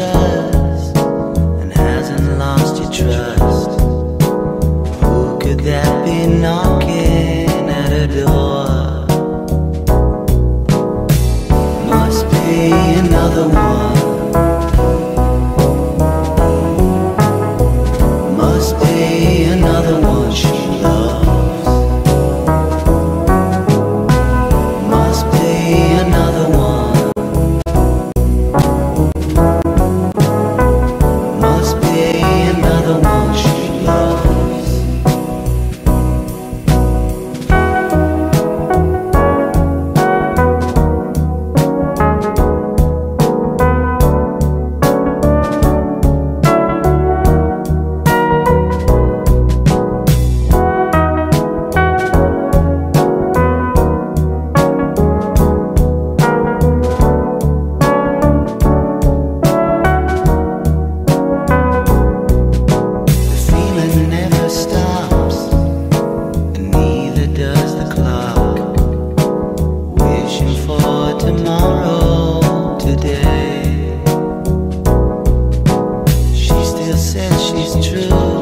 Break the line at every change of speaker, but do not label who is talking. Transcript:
and hasn't lost your trust. Who could that be knocking at door? Must be another one. said she's true.